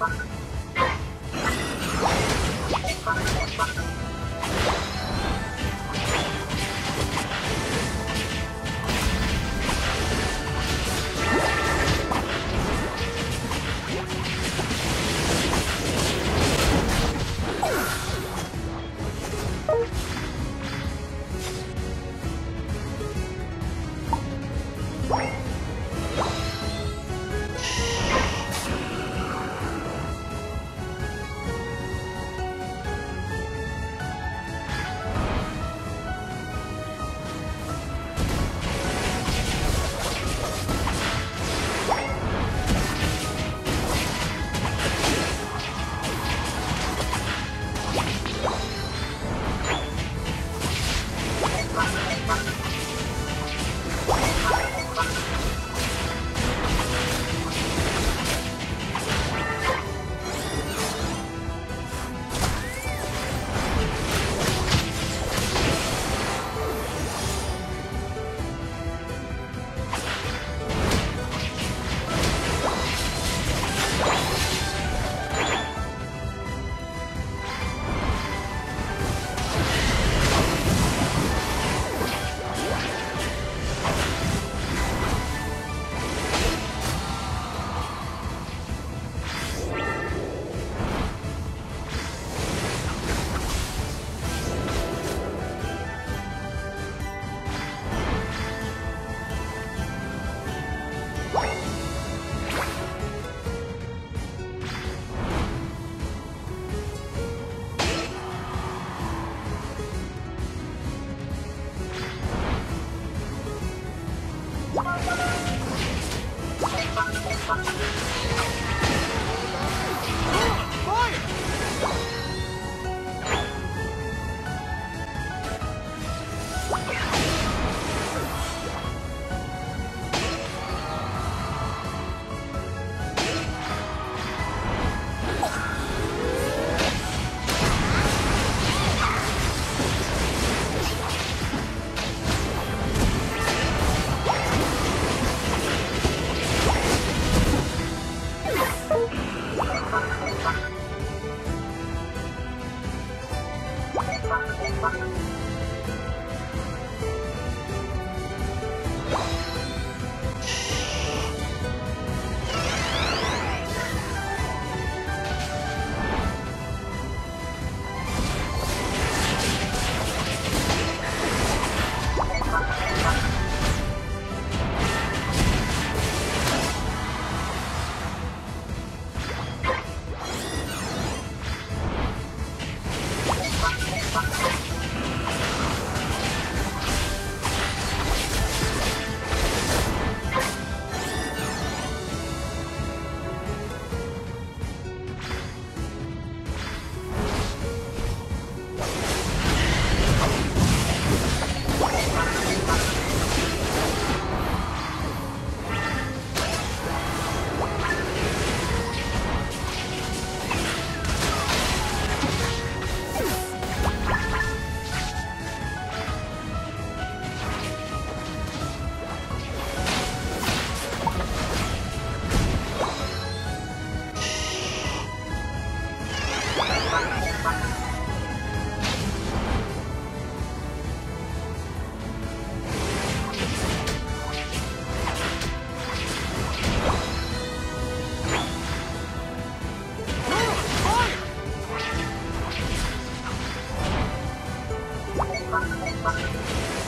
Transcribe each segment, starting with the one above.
Oh. あっ。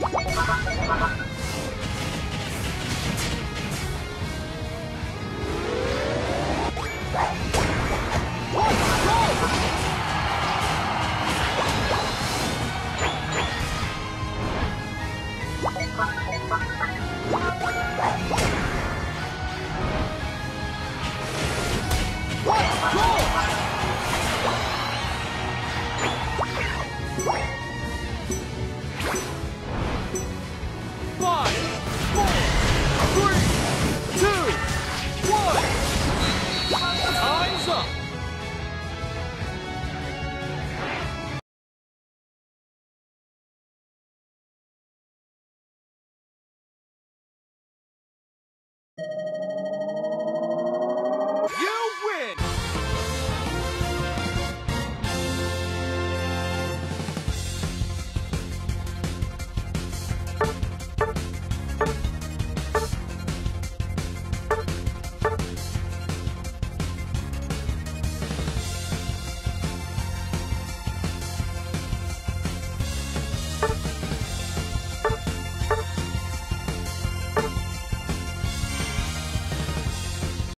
Let's go!